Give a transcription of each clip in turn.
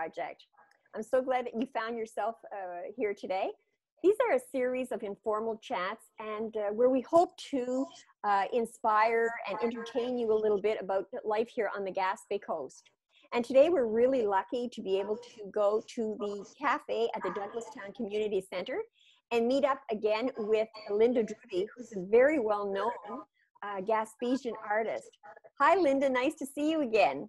Project. I'm so glad that you found yourself uh, here today. These are a series of informal chats and uh, where we hope to uh, inspire and entertain you a little bit about life here on the Gaspé Coast. And today we're really lucky to be able to go to the cafe at the Douglastown Community Center and meet up again with Linda Drody, who's a very well known uh, Gaspesian artist. Hi, Linda. Nice to see you again.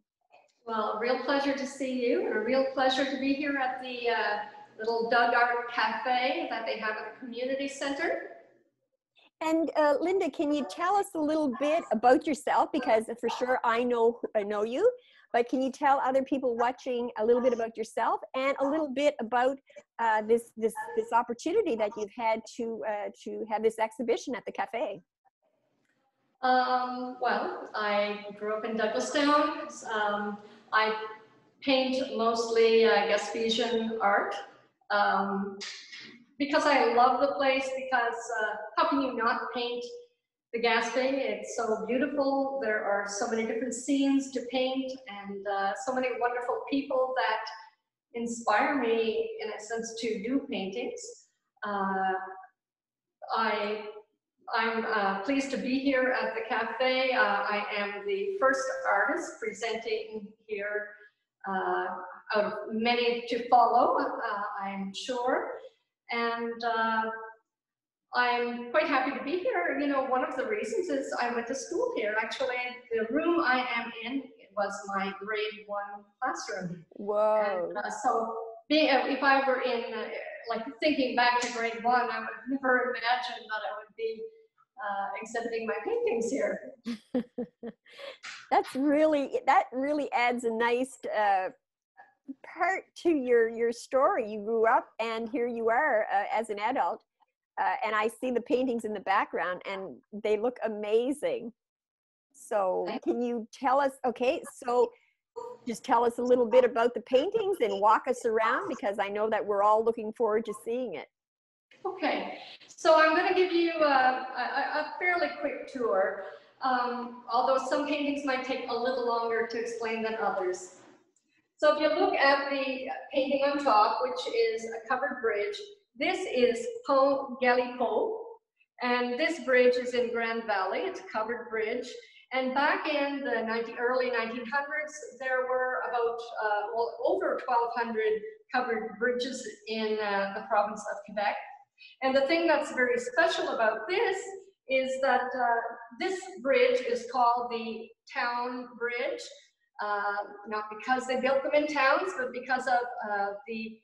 Well, a real pleasure to see you, and a real pleasure to be here at the uh, little Doug Art Cafe that they have at the community center. And uh, Linda, can you tell us a little bit about yourself? Because for sure I know I know you, but can you tell other people watching a little bit about yourself and a little bit about uh, this this this opportunity that you've had to uh, to have this exhibition at the cafe? Um, well, I grew up in Douglastown. Um, I paint mostly uh, Gaspesian art um, because I love the place. Because uh, how can you not paint the Gaspé? It's so beautiful. There are so many different scenes to paint, and uh, so many wonderful people that inspire me, in a sense, to do paintings. Uh, I I'm uh, pleased to be here at the cafe. Uh, I am the first artist presenting here uh, out of many to follow, uh, I'm sure. And uh, I'm quite happy to be here. You know, one of the reasons is I went to school here. Actually, the room I am in was my grade one classroom. Whoa. And, uh, so being, if I were in, like thinking back to grade one, I would never imagine that I would be uh, exhibiting my paintings here. That's really that really adds a nice uh, part to your your story. You grew up, and here you are uh, as an adult, uh, and I see the paintings in the background, and they look amazing. So, can you tell us? Okay, so just tell us a little bit about the paintings and walk us around because I know that we're all looking forward to seeing it. Okay, so I'm going to give you a, a, a fairly quick tour, um, although some paintings might take a little longer to explain than others. So if you look at the painting on top, which is a covered bridge, this is Pont Galipeau, and this bridge is in Grand Valley. It's a covered bridge. And back in the 19, early 1900s, there were about uh, well, over 1,200 covered bridges in uh, the province of Quebec. And the thing that's very special about this is that uh, this bridge is called the Town Bridge, uh, not because they built them in towns, but because of uh, the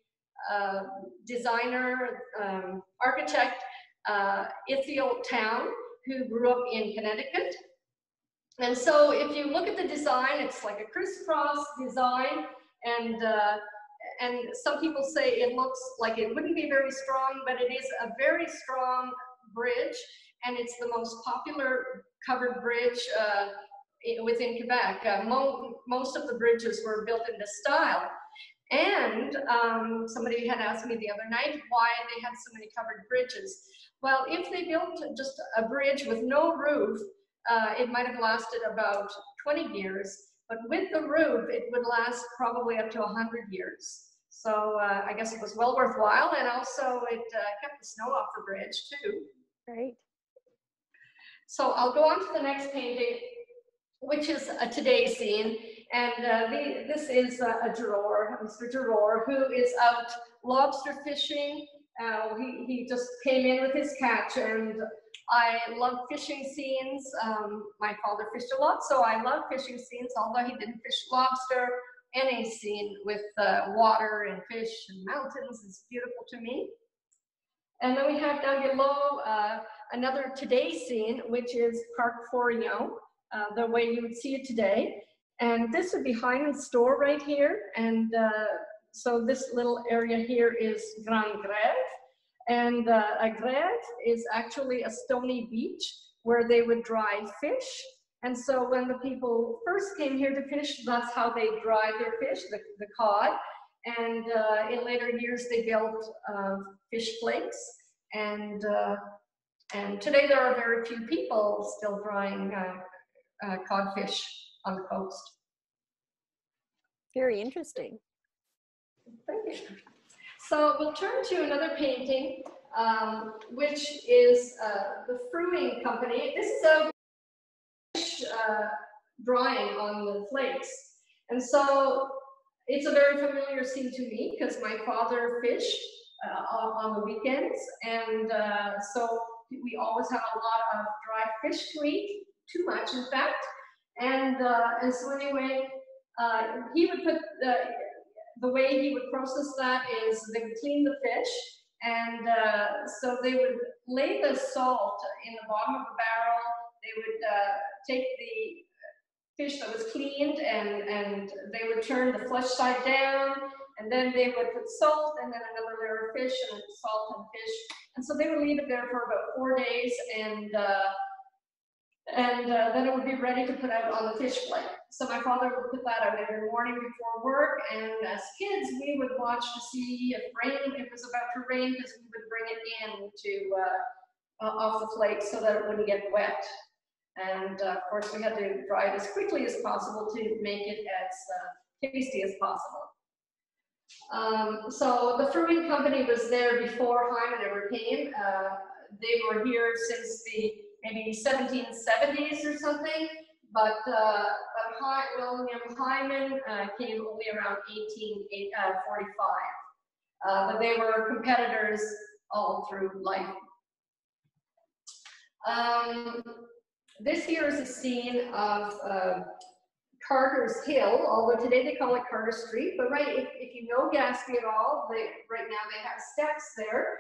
uh, designer, um, architect, uh, Ithiel Town, who grew up in Connecticut. And so if you look at the design, it's like a crisscross design, and uh, and some people say it looks like it wouldn't be very strong, but it is a very strong bridge, and it's the most popular covered bridge uh, within Quebec. Uh, mo most of the bridges were built in this style. And um, somebody had asked me the other night why they had so many covered bridges. Well, if they built just a bridge with no roof, uh, it might have lasted about 20 years. But with the roof, it would last probably up to 100 years. So uh, I guess it was well worthwhile, and also it uh, kept the snow off the bridge too. Right. So I'll go on to the next painting, which is a today scene, and uh, the, this is a, a Giroir, Mr. Giroir, who is out lobster fishing. Uh, he, he just came in with his catch, and I love fishing scenes. Um, my father fished a lot, so I love fishing scenes, although he didn't fish lobster any scene with uh, water and fish and mountains is beautiful to me. And then we have down below uh, another today scene, which is Parc Forillon, uh, the way you would see it today. And this would be Hyman's store right here. And uh, so this little area here is Grand Grève. And uh, a grève is actually a stony beach where they would dry fish and so when the people first came here to fish, that's how they dried their fish, the, the cod. And uh, in later years, they built uh, fish flakes. And, uh, and today there are very few people still drying uh, uh, codfish on the coast. Very interesting. Thank you. So we'll turn to another painting, um, which is uh, the Fruing Company. This is a uh, drawing on the flakes. And so it's a very familiar scene to me because my father fished uh, on, the weekends. And uh, so we always have a lot of dry fish to eat, too much in fact. And, uh, and so anyway, uh, he would put, the, the way he would process that is they would clean the fish and uh, so they would lay the salt in the bottom of the barrel. They would uh, take the fish that was cleaned and, and they would turn the flesh side down and then they would put salt and then another layer of fish and salt and fish. And so they would leave it there for about four days and uh, and uh, then it would be ready to put out on the fish plate. So my father would put that out every morning before work, and as kids, we would watch to see if rain, if it was about to rain, because we would bring it in to uh, uh, off the plate so that it wouldn't get wet. And uh, of course, we had to dry it as quickly as possible to make it as uh, tasty as possible. Um, so the Fruing Company was there before Hyman ever came. Uh, they were here since the maybe 1770s or something, but, uh, but William Hyman uh, came only around 1845. Uh, uh, but they were competitors all through life. Um, this here is a scene of uh, Carter's Hill, although today they call it Carter Street, but right, if, if you know Gaspé at all, they, right now they have steps there.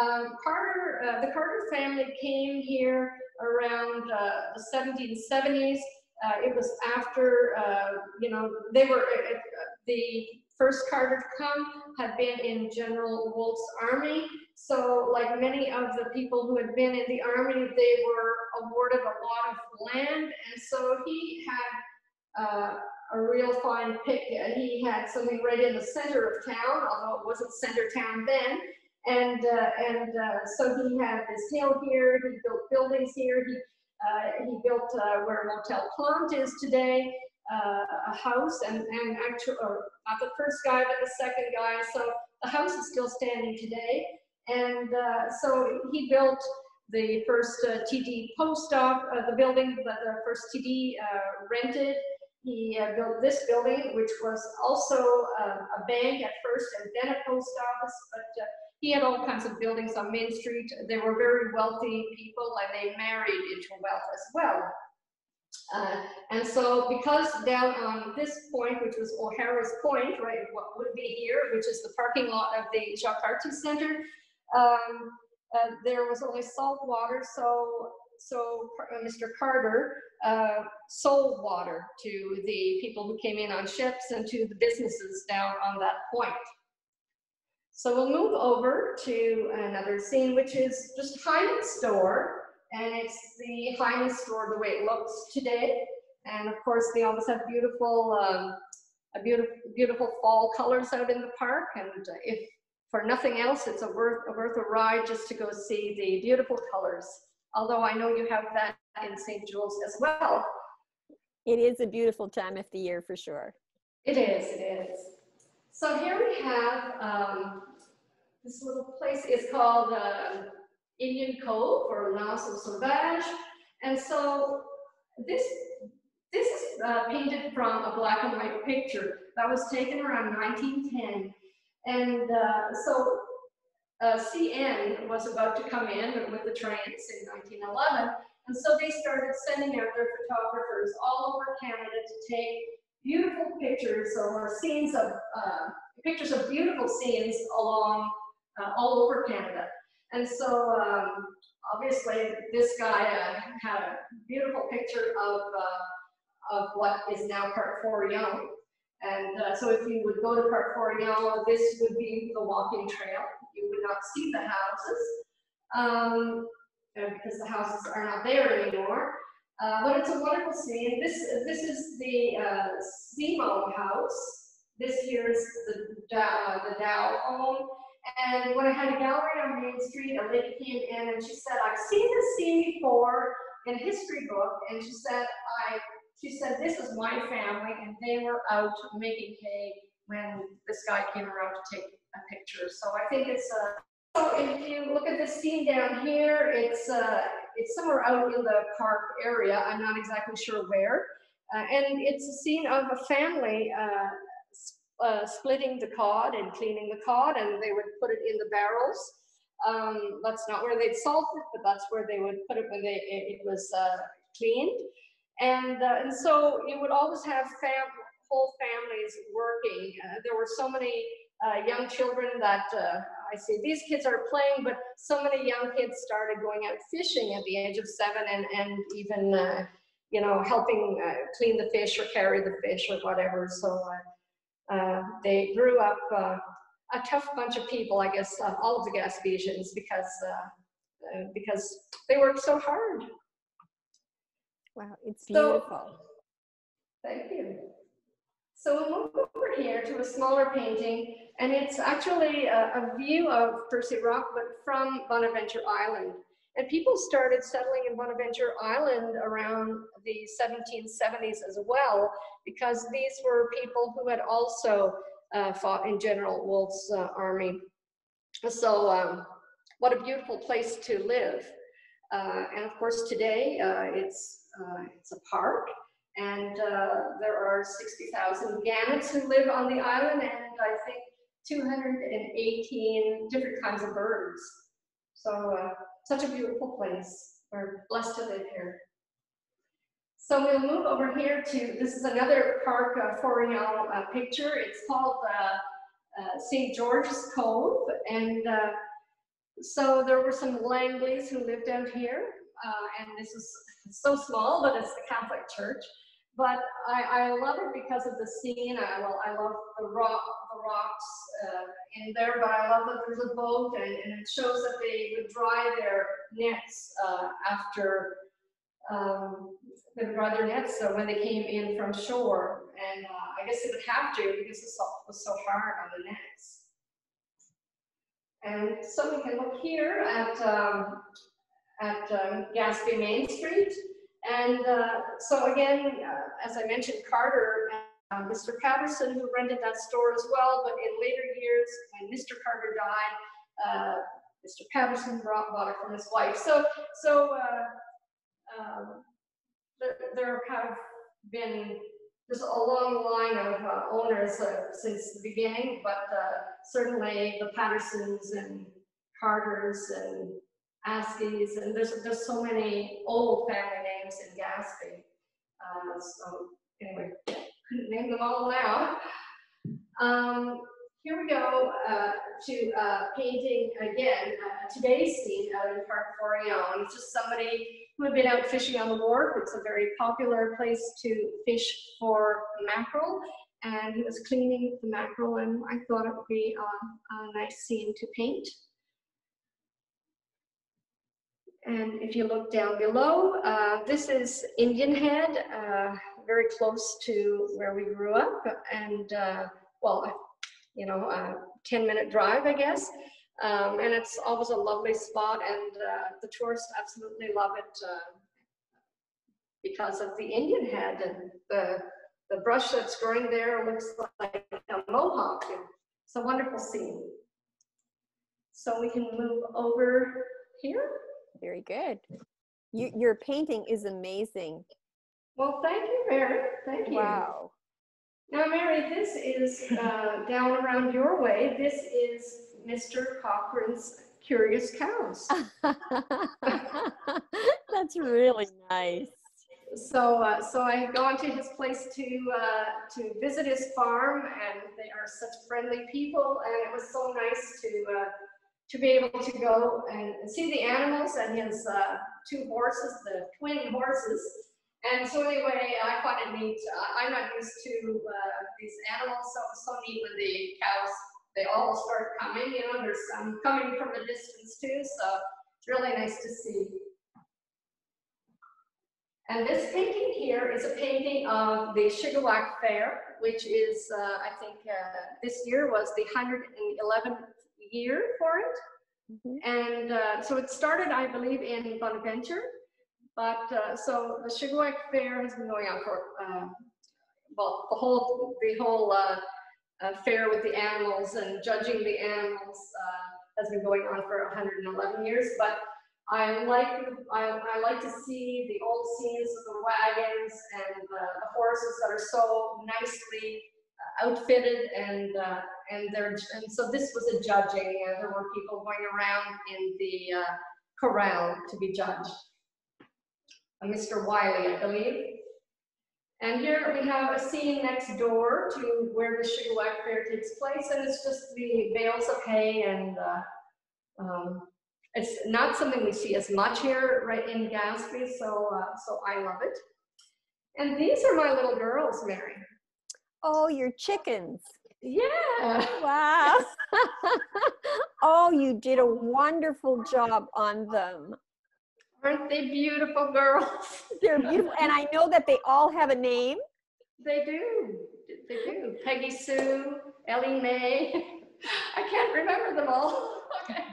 Um, Carter, uh, the Carter family came here around uh, the 1770s. Uh, it was after, uh, you know, they were, uh, uh, the first Carter to come had been in General Wolfe's army. So like many of the people who had been in the army, they were awarded a lot of land. And so he had a real fine pick. He had something right in the center of town, although it wasn't center town then. And, uh, and uh, so he had this hill here, he built buildings here, he, uh, he built uh, where Motel Plant is today, uh, a house, and, and actually, or not the first guy, but the second guy. So the house is still standing today. And uh, so he built the first TD post op, the building that the first TD rented. He uh, built this building, which was also uh, a bank at first and then a post office, but uh, he had all kinds of buildings on Main Street. They were very wealthy people and they married into wealth as well. Uh, and so because down on this point, which was O'Hara's Point, right, what would be here, which is the parking lot of the Cartier Center, um, uh, there was only salt water, so so uh, Mr. Carter uh, sold water to the people who came in on ships and to the businesses down on that point. So we'll move over to another scene, which is just Hyman's store. And it's the Hyman store the way it looks today. And of course, they always have beautiful, um, a beautiful, beautiful fall colors out in the park. And if for nothing else, it's a worth, a worth a ride just to go see the beautiful colors. Although I know you have that in St. Jules as well. It is a beautiful time of the year for sure. It is, it is. So here we have um, this little place is called uh, Indian Cove or Lanse Sauvage. And so this, this is uh, painted from a black and white picture that was taken around 1910. And uh, so uh, CN was about to come in with the trains in 1911. And so they started sending out their photographers all over Canada to take beautiful pictures or scenes of uh, pictures of beautiful scenes along uh, all over Canada. And so um, obviously this guy uh, had a beautiful picture of, uh, of what is now Parc Forillon. And uh, so if you would go to Parc Forillon, this would be the walking trail. You would not see the houses um, because the houses are not there anymore. Uh, but it's a wonderful scene. This this is the uh, Simo house. This here is the uh, the Dow home. And when I had a gallery on Main Street, a lady came in and she said, I've seen this scene before in a history book. And she said, I, she said, this is my family, and they were out making hay when this guy came around to take a picture. So I think it's a, so if you look at the scene down here, it's, uh, it's somewhere out in the park area. I'm not exactly sure where. Uh, and it's a scene of a family uh, uh, splitting the cod and cleaning the cod, and they would put it in the barrels. Um, that's not where they'd salt it, but that's where they would put it when they it, it was uh, cleaned. And, uh, and so you would always have fam whole families working. Uh, there were so many young children that I see these kids are playing, but so many young kids started going out fishing at the age of seven and, and even, uh, you know, helping uh, clean the fish or carry the fish or whatever. So uh, uh they grew up uh, a tough bunch of people, I guess, uh, all of the Gaspesians because, because they worked so hard. Wow, it's beautiful. So, thank you. So we'll move over here to a smaller painting, and it's actually a, a, view of Percé Rock, but from Bonaventure Island. And people started settling in Bonaventure Island around the 1770s as well, because these were people who had also uh, fought in General Wolfe's uh, army. So um, what a beautiful place to live. Uh, and of course today uh, it's, uh, it's a park and uh, there are 60,000 gannets who live on the island, and I think 218 different kinds of birds. So such a beautiful place. We're blessed to live here. So we'll move over here to, this is another park uh, Forillon uh, picture. It's called uh, uh St. George's Cove. And uh, so there were some Langleys who lived out here. Uh, and this is so small, but it's the Catholic Church. But I, I love it because of the scene. I, well, I love the rock, the rocks uh, in there, but I love that there's a boat and, and it shows that they would dry their nets uh, after um, they would dry their nets so when they came in from shore. And uh, I guess they would have to because the salt was so hard on the nets. And so we can look here at um, at um, Gaspé Main Street. And uh, so again, uh, as I mentioned, Carter and uh, Mr. Patterson, who rented that store as well, but in later years, when Mr. Carter died, uh, Mr. Patterson brought, bought it from his wife. So, so uh, um, there, have been there's a long line of uh, owners since the beginning, but certainly the Pattersons and Carters and Askies, and there's, there's so many old family names in Gaspé. Uh, so anyway, couldn't name them all now. Um, here we go uh, to uh, painting again uh, today's scene out in Parc Forillon. It's just somebody who had been out fishing on the wharf. It's a very popular place to fish for mackerel. And he was cleaning the mackerel, and I thought it would be a nice scene to paint. And if you look down below, uh, this is Indian Head, uh, very close to where we grew up. And, uh, well, you know, a 10 minute drive, I guess. Um, and it's always a lovely spot, and uh, the tourists absolutely love it uh, because of the Indian Head and the, the brush that's growing there looks like a mohawk. It's a wonderful scene. So we can move over here. Very good. You, your painting is amazing. Well, thank you, Mary. Thank you. Wow. Now, Mary, this is uh, down around your way. This is Mr. Cochrane's Curious Cows. That's really nice. So, uh, so I had gone to his place to uh, to visit his farm, and they are such friendly people, and it was so nice to uh, to be able to go and see the animals and his uh, two horses, the twin horses. And so anyway, I find it neat. I'm not used to uh, these animals, so it so neat when the cows, they all start coming, you know, there's some coming from a distance too, so it's really nice to see. And this painting here is a painting of the Shigawake Fair, which is, uh, I think, uh, this year was the 111th year for it. Mm -hmm. And uh, so it started, I believe, in Bonaventure. But uh, so the Shigawake Fair has been going on for, uh, well, the whole, the whole uh, uh, fair with the animals and judging the animals uh, has been going on for 111 years. But I like I, I like to see the old scenes of the wagons and uh, the horses that are so nicely outfitted and uh, and they're and so this was a judging. Uh, there were people going around in the uh, corral to be judged. Uh, Mr. Wiley, I believe. And here we have a scene next door to where the Shigawake Fair takes place, and it's just the bales of hay and um, it's not something we see as much here right in Gaspé, so uh, so I love it. And these are my little girls, Mary. Oh, your chickens. Yeah. Oh, wow. oh, you did a wonderful job on them. Aren't they beautiful girls? They're beautiful. And I know that they all have a name. They do. They do. Peggy Sue, Ellie Mae. I can't remember them all. Okay.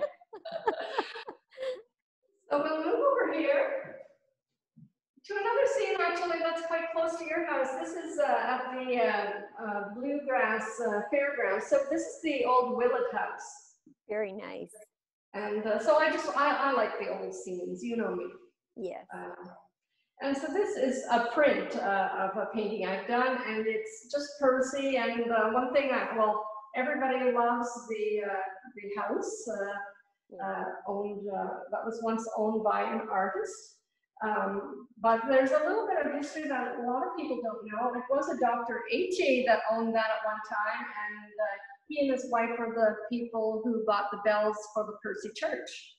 So we'll move over here to another scene actually that's quite close to your house. This is uh, at the uh, uh, Bluegrass uh, Fairgrounds. So this is the old Willett House. Very nice. And uh, so I just, I, I like the old scenes, you know me. Yes. Uh, and so this is a print of a painting I've done and it's just Percé. And one thing I, well, everybody loves the, the house uh, owned, uh, that was once owned by an artist. Um, but there's a little bit of history that a lot of people don't know. It was a Dr. H.A. that owned that at one time, and uh, he and his wife were the people who bought the bells for the Percé Church.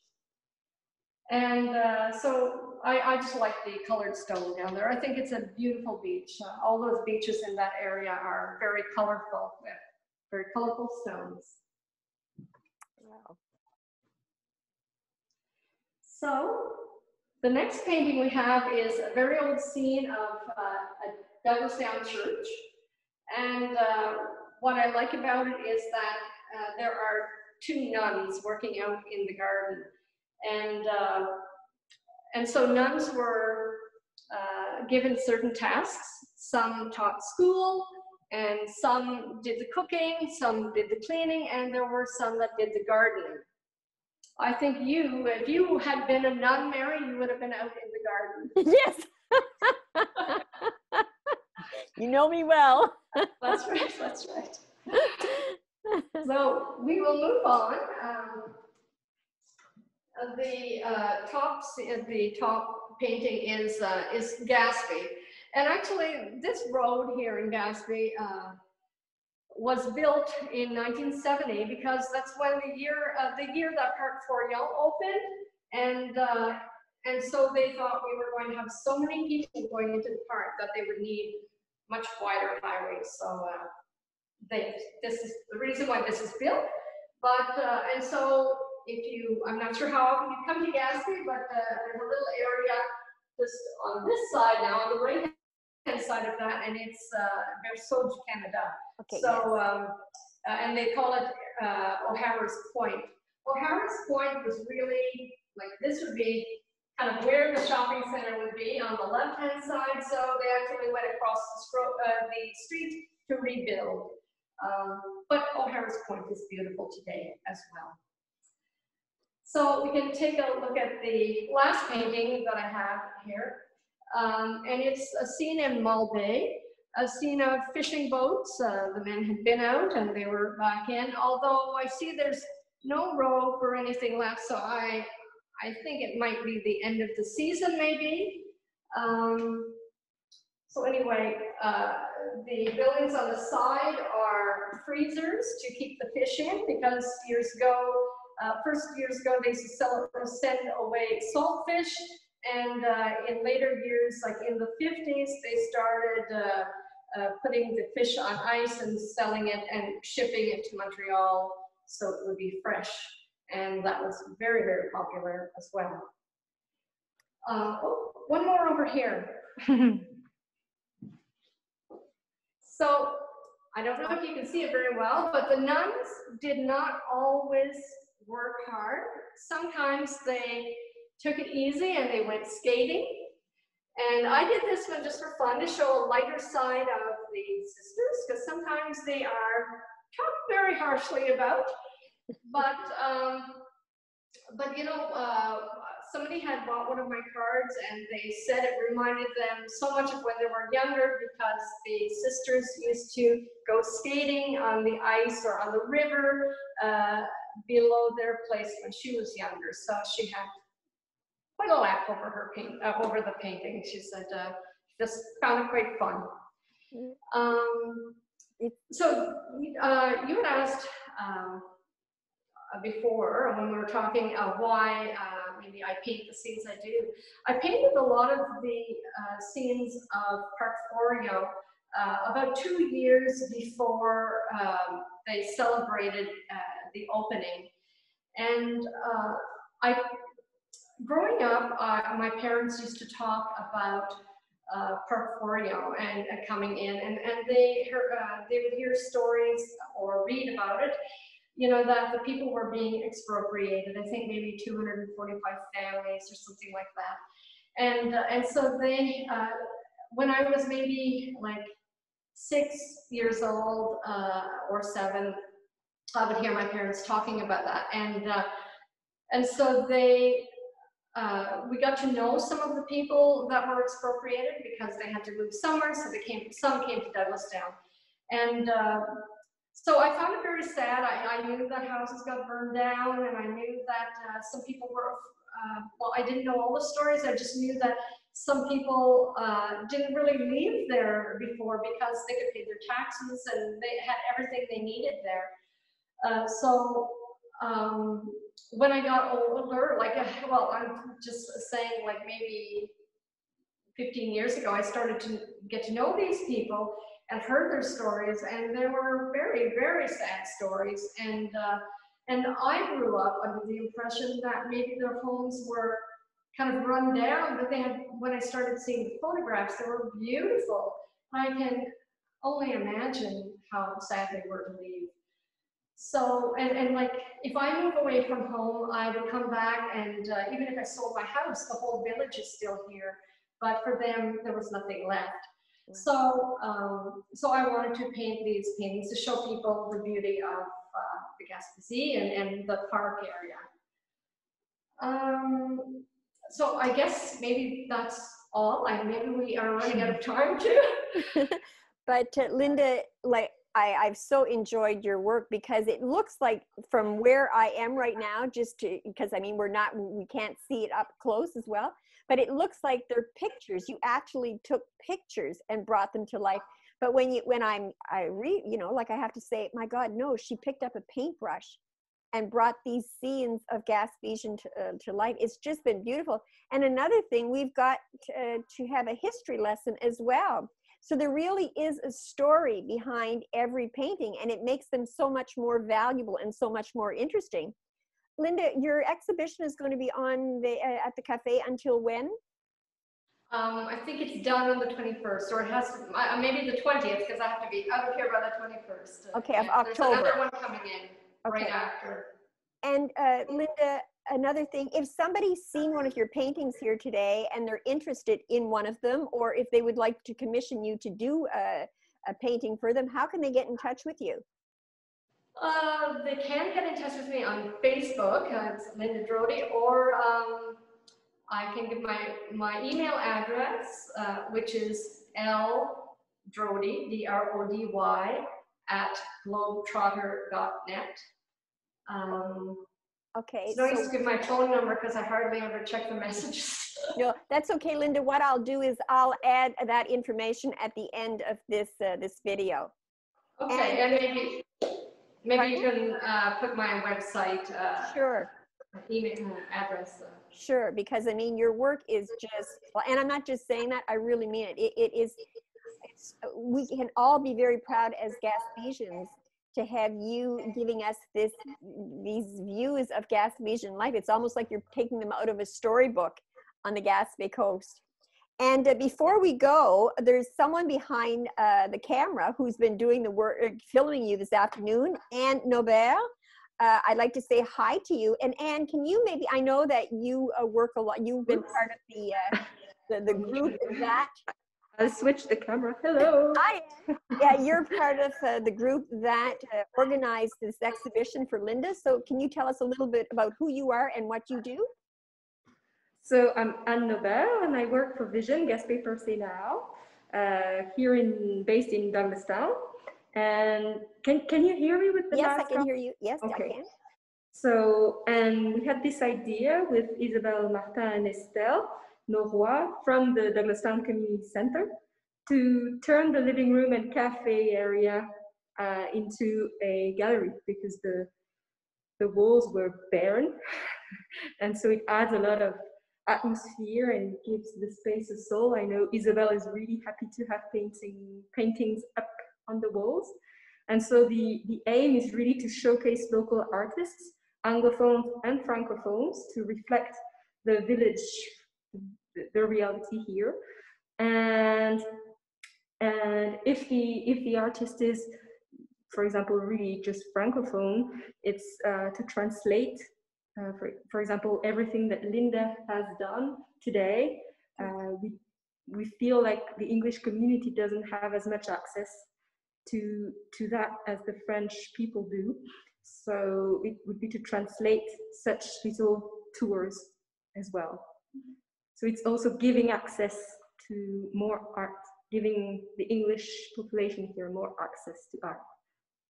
And uh, so I, I, just like the colored stone down there. I think it's a beautiful beach. Uh, all those beaches in that area are very colorful, with very colorful stones. Wow. So the next painting we have is a very old scene of uh, a church. And uh, what I like about it is that uh, there are two nuns working out in the garden. And, uh, and so nuns were uh, given certain tasks. Some taught school, and some did the cooking, some did the cleaning, and there were some that did the gardening. I think you, if you had been a nun, Mary, you would have been out in the garden. Yes. you know me well. that's right. That's right. so we will move on. Um, the uh, top, the top painting is uh, is Gaspé, and actually this road here in Gaspé uh, was built in 1970 because that's when the year uh, the year that Parc Forillon opened, and uh, and so they thought we were going to have so many people going into the park that they would need much wider highways. So uh, they this is the reason why this is built. But uh, and so if you I'm not sure how often you come to Gaspé, but uh, there's a little area just on this side now on the right hand side of that, and it's uh, Berceau Canada. Okay. So, yes. um, uh, and they call it uh, O'Hara's Point. O'Hara's Point was really like this would be kind of where the shopping center would be on the left hand side. So they actually went across the, uh, the street to rebuild. Um, but O'Hara's Point is beautiful today as well. So we can take a look at the last painting that I have here. Um, and it's a scene in Mull A scene of fishing boats. Uh, the men had been out and they were back in, although I see there's no rope or anything left, so I, I think it might be the end of the season maybe. Um, so anyway, uh, the buildings on the side are freezers to keep the fish in because years ago, uh, first years ago, they used to sell, send away salt fish and uh, in later years, like in the 50s, they started uh, putting the fish on ice and selling it and shipping it to Montreal so it would be fresh. And that was very, very popular as well. Uh, oh, one more over here. so I don't know if you can see it very well, but the nuns did not always work hard. Sometimes they took it easy and they went skating. And I did this one just for fun to show a lighter side of the sisters, because sometimes they are talked very harshly about. But um, but you know, uh, somebody had bought one of my cards and they said it reminded them so much of when they were younger because the sisters used to go skating on the ice or on the river uh, below their place when she was younger. So she had a laugh over her paint, uh, over the painting. She said uh, just found it quite fun. Um, so uh, you had asked um, uh, before when we were talking uh, why uh, maybe I paint the scenes I do. I painted a lot of the uh, scenes of Park Forillon uh, about two years before um, they celebrated uh, the opening. And I, growing up, my parents used to talk about uh, Park Forillon and, and, coming in, and, and they, heard, uh, they would hear stories or read about it you know, that the people were being expropriated. I think maybe 245 families or something like that. And, uh, and so they, uh, when I was maybe like six years old uh, or seven, I would hear my parents talking about that. And, uh, and so they, uh, we got to know some of the people that were expropriated because they had to move somewhere. So they came, some came to Douglastown. And uh, so I found it very sad. I, I knew that houses got burned down, and I knew that uh, some people were, uh, well, I didn't know all the stories. I just knew that some people uh, didn't really leave there before because they could pay their taxes and they had everything they needed there. So um, when I got older, like, well, I'm just saying, like maybe 15 years ago, I started to get to know these people and heard their stories, and they were very, very sad stories. And uh, and I grew up under the impression that maybe their homes were kind of run down, but they had. When I started seeing the photographs, they were beautiful. I can only imagine how sad they were to leave. So, and, and like, if I move away from home, I would come back and uh, even if I sold my house, the whole village is still here. But for them, there was nothing left. So, um, so I wanted to paint these paintings to show people the beauty of uh, the Gaspésie and, and the park area. Um, so I guess maybe that's all. I maybe we are running out of time too. but uh, Linda, like I, I've so enjoyed your work because it looks like from where I am right now, just to because I mean we're not we can't see it up close as well but it looks like they're pictures you actually took pictures and brought them to life but when you when i'm i read you know like i have to say my god no she picked up a paintbrush and brought these scenes of Gaspésian to, uh, to life. It's just been beautiful. And another thing, we've got to, uh, to have a history lesson as well. So there really is a story behind every painting, and it makes them so much more valuable and so much more interesting. Linda, your exhibition is going to be on the uh, at the cafe until when? Um, I think it's done on the 21st, or it has to, uh, maybe the 20th, because I have to be out of here by the 21st. Okay, of October. There's another one coming in okay. right after. And uh, Linda, another thing, if somebody's seen one of your paintings here today and they're interested in one of them, or if they would like to commission you to do a, a painting for them, how can they get in touch with you? Uh, they can get in touch with me on Facebook. Uh, it's Linda Drody, or um, I can give my my email address, uh, which is l drody d r o d y at globetrotter.net. Um, okay. It's nice so, to give my phone number because I hardly ever check the messages. no, that's okay, Linda. What I'll do is I'll add that information at the end of this uh, this video. Okay, and, and maybe Maybe you can uh, put my website. Uh, sure. Email address. Uh. Sure, because I mean, your work is just, and I'm not just saying that, I really mean it. It, it is, we can all be very proud as Gaspésians to have you giving us this, these views of Gaspésian life. It's almost like you're taking them out of a storybook on the Gaspé coast. And uh, before we go, there's someone behind uh, the camera who's been doing the work, uh, filming you this afternoon, Anne Nobert. Uh, I'd like to say hi to you. And Anne, can you maybe, I know that you uh, work a lot, you've been part of the, uh, the, the group that I'll switch the camera. Hello. Hi. Yeah, you're part of uh, the group that uh, organized this exhibition for Linda. So can you tell us a little bit about who you are and what you do? So I'm Anne Nobel and I work for Vision Gaspé Percé now, uh, here in based in Douglastown. And can can you hear me with the Yes, I can hear you. Yes, I Okay. can. So, and we had this idea with Isabel, Martin and Estelle Norroy from the Douglastown Community Center to turn the living room and cafe area uh, into a gallery because the the walls were barren, and so it adds a lot of atmosphere and gives the space a soul. I know Isabel is really happy to have painting paintings up on the walls. And so the, the aim is really to showcase local artists, Anglophones and Francophones to reflect the village, the, reality here. And, and if, the, if the artist is, for example, really just Francophone, it's uh, to translate, uh, for, for example, everything that Linda has done today. Uh, we, we feel like the English community doesn't have as much access to to that as the French people do. So it would be to translate such little tours as well. So it's also giving access to more art, giving the English population here more access to art.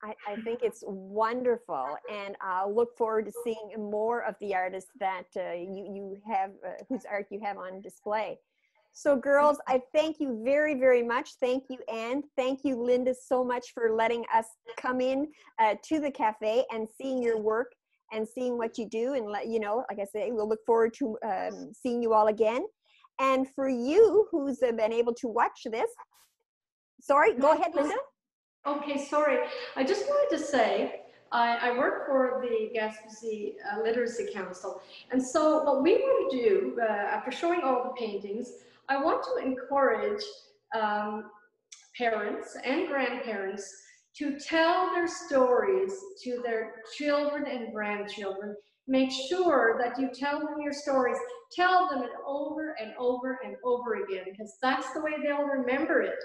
I, I think it's wonderful, and I'll look forward to seeing more of the artists that uh, you you have, uh, whose art you have on display. So, girls, I thank you very, very much. Thank you, Anne. Thank you, Linda, so much for letting us come in uh, to the cafe and seeing your work and seeing what you do. And let you know, like I say, we'll look forward to um, seeing you all again. And for you who's been able to watch this, sorry, go ahead, Linda. Okay, sorry. I just wanted to say, I, I work for the Gaspé uh, Literacy Council. And so what we want to do, uh, after showing all the paintings, I want to encourage um, parents and grandparents to tell their stories to their children and grandchildren. Make sure that you tell them your stories. Tell them it over and over and over again, because that's the way they'll remember it.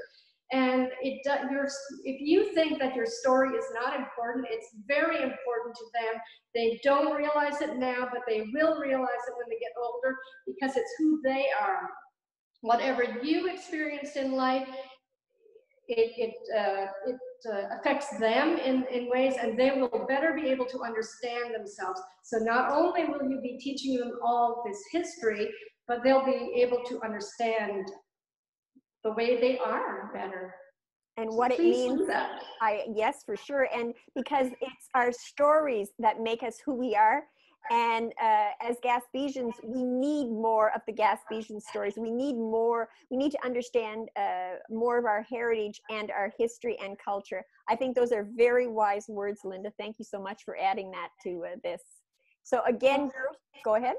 And it your, if you think that your story is not important, it's very important to them. They don't realize it now, but they will realize it when they get older because it's who they are. Whatever you experienced in life, it, it, uh, it uh, affects them in, in ways and they will better be able to understand themselves. So not only will you be teaching them all this history, but they'll be able to understand the way they are better. And what it means. I yes, for sure, and because it's our stories that make us who we are. And uh, as Gaspesians, we need more of the Gaspesian stories. We need more. We need to understand uh, more of our heritage and our history and culture. I think those are very wise words, Linda. Thank you so much for adding that to uh, this. So again, girls, go ahead.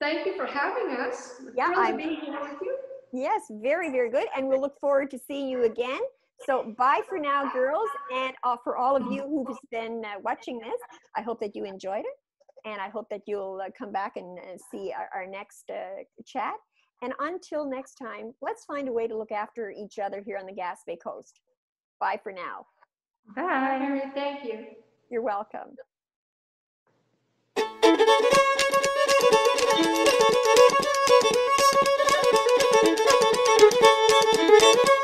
Thank you for having us. Yeah, I'm- here with you. Yes, very, very good. And we'll look forward to seeing you again. So bye for now, girls. And uh, for all of you who've been uh, watching this, I hope that you enjoyed it and I hope that you'll uh, come back and uh, see our, our next uh, chat. And until next time, let's find a way to look after each other here on the Gaspé Coast. Bye for now. Bye, Mary. Thank you. You're welcome. Thank you.